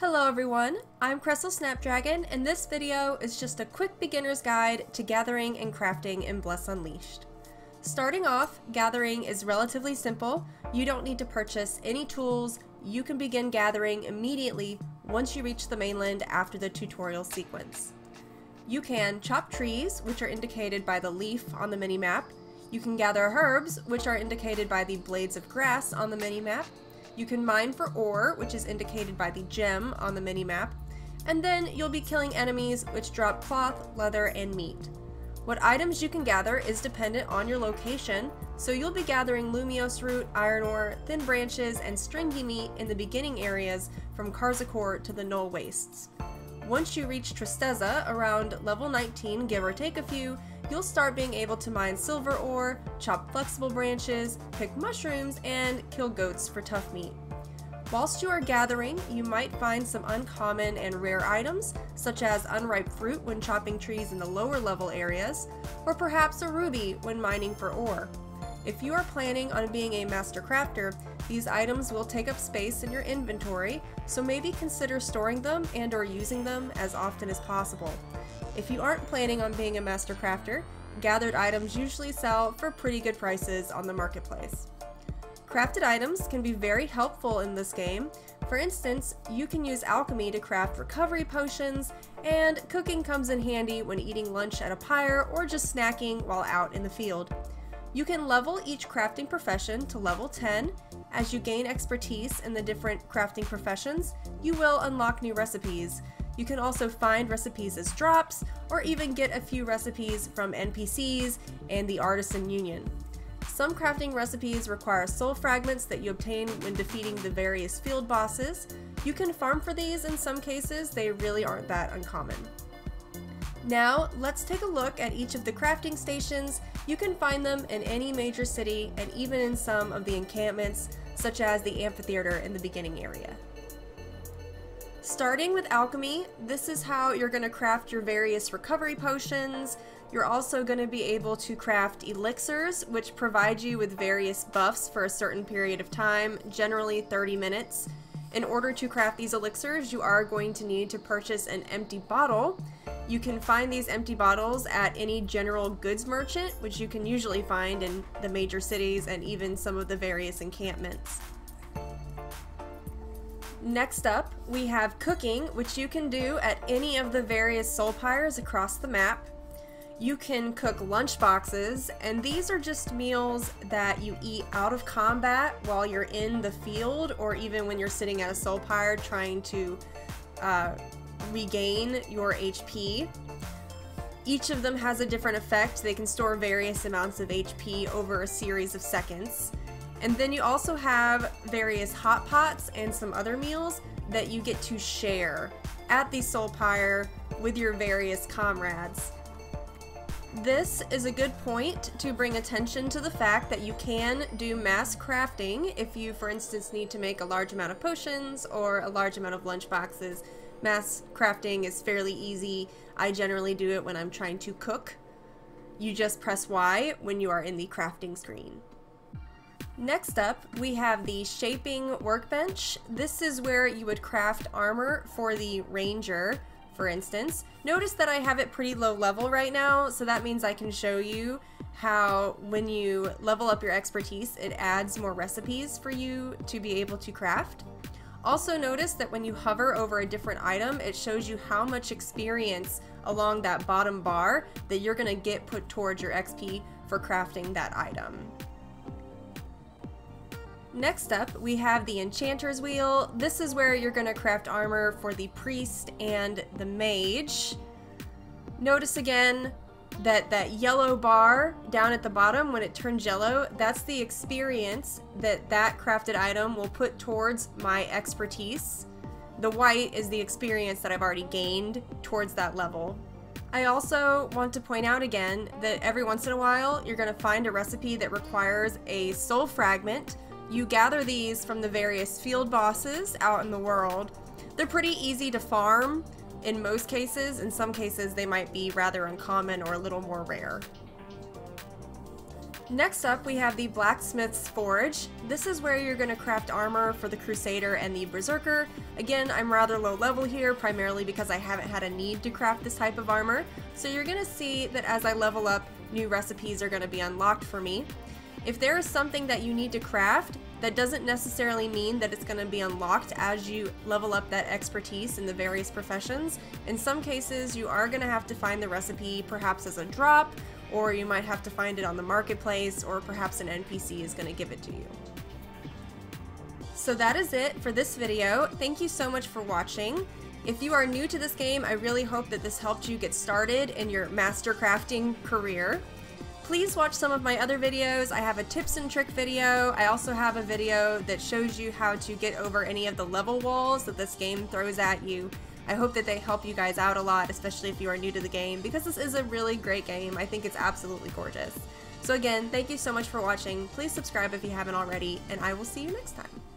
Hello everyone, I'm Cresyl Snapdragon and this video is just a quick beginner's guide to gathering and crafting in Bless Unleashed. Starting off, gathering is relatively simple. You don't need to purchase any tools. You can begin gathering immediately once you reach the mainland after the tutorial sequence. You can chop trees, which are indicated by the leaf on the mini-map. You can gather herbs, which are indicated by the blades of grass on the mini-map. You can mine for ore, which is indicated by the gem on the mini-map, and then you'll be killing enemies which drop cloth, leather, and meat. What items you can gather is dependent on your location, so you'll be gathering Lumiose root, iron ore, thin branches, and stringy meat in the beginning areas from Karzakor to the Null Wastes. Once you reach Tristeza, around level 19, give or take a few, you'll start being able to mine silver ore, chop flexible branches, pick mushrooms, and kill goats for tough meat. Whilst you are gathering, you might find some uncommon and rare items, such as unripe fruit when chopping trees in the lower level areas, or perhaps a ruby when mining for ore. If you are planning on being a master crafter, these items will take up space in your inventory, so maybe consider storing them and or using them as often as possible. If you aren't planning on being a master crafter, gathered items usually sell for pretty good prices on the marketplace. Crafted items can be very helpful in this game. For instance, you can use alchemy to craft recovery potions, and cooking comes in handy when eating lunch at a pyre or just snacking while out in the field. You can level each crafting profession to level 10. As you gain expertise in the different crafting professions, you will unlock new recipes, you can also find recipes as drops, or even get a few recipes from NPCs and the Artisan Union. Some crafting recipes require soul fragments that you obtain when defeating the various field bosses. You can farm for these in some cases, they really aren't that uncommon. Now, let's take a look at each of the crafting stations. You can find them in any major city and even in some of the encampments, such as the amphitheater in the beginning area. Starting with alchemy, this is how you're going to craft your various recovery potions. You're also going to be able to craft elixirs, which provide you with various buffs for a certain period of time, generally 30 minutes. In order to craft these elixirs, you are going to need to purchase an empty bottle. You can find these empty bottles at any general goods merchant, which you can usually find in the major cities and even some of the various encampments. Next up, we have cooking, which you can do at any of the various soul pyres across the map. You can cook lunch boxes, and these are just meals that you eat out of combat while you're in the field, or even when you're sitting at a soul pyre trying to uh, regain your HP. Each of them has a different effect. They can store various amounts of HP over a series of seconds. And then you also have various hot pots and some other meals that you get to share at the Soul Pyre with your various comrades. This is a good point to bring attention to the fact that you can do mass crafting if you, for instance, need to make a large amount of potions or a large amount of lunch boxes. Mass crafting is fairly easy. I generally do it when I'm trying to cook. You just press Y when you are in the crafting screen. Next up, we have the Shaping Workbench. This is where you would craft armor for the Ranger, for instance. Notice that I have it pretty low level right now, so that means I can show you how when you level up your expertise, it adds more recipes for you to be able to craft. Also notice that when you hover over a different item, it shows you how much experience along that bottom bar that you're gonna get put towards your XP for crafting that item. Next up, we have the Enchanter's Wheel. This is where you're going to craft armor for the Priest and the Mage. Notice again that that yellow bar down at the bottom, when it turns yellow, that's the experience that that crafted item will put towards my expertise. The white is the experience that I've already gained towards that level. I also want to point out again that every once in a while, you're going to find a recipe that requires a soul fragment, you gather these from the various field bosses out in the world. They're pretty easy to farm in most cases. In some cases, they might be rather uncommon or a little more rare. Next up, we have the Blacksmith's Forge. This is where you're going to craft armor for the Crusader and the Berserker. Again, I'm rather low level here, primarily because I haven't had a need to craft this type of armor. So you're going to see that as I level up, new recipes are going to be unlocked for me. If there is something that you need to craft, that doesn't necessarily mean that it's going to be unlocked as you level up that expertise in the various professions. In some cases, you are going to have to find the recipe perhaps as a drop, or you might have to find it on the marketplace, or perhaps an NPC is going to give it to you. So that is it for this video. Thank you so much for watching. If you are new to this game, I really hope that this helped you get started in your master crafting career. Please watch some of my other videos. I have a tips and trick video. I also have a video that shows you how to get over any of the level walls that this game throws at you. I hope that they help you guys out a lot, especially if you are new to the game, because this is a really great game. I think it's absolutely gorgeous. So again, thank you so much for watching. Please subscribe if you haven't already, and I will see you next time.